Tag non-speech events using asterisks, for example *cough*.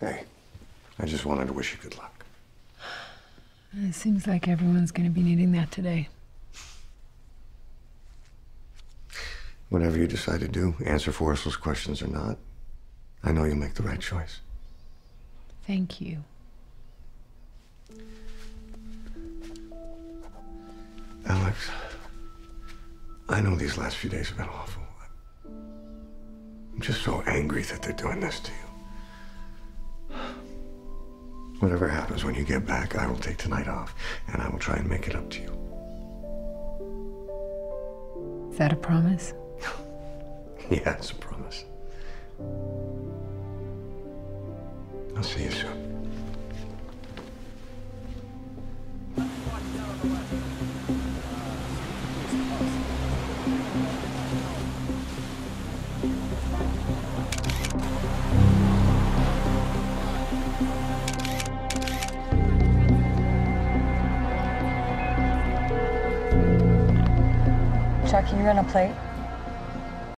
Hey, I just wanted to wish you good luck. It seems like everyone's going to be needing that today. Whatever you decide to do, answer Forrestal's questions or not, I know you'll make the right choice. Thank you. Alex, I know these last few days have been awful. I'm just so angry that they're doing this to you. Whatever happens when you get back, I will take tonight off, and I will try and make it up to you. Is that a promise? *laughs* Yeah, it's a promise. I'll see you soon. Chuck, can you run a plate?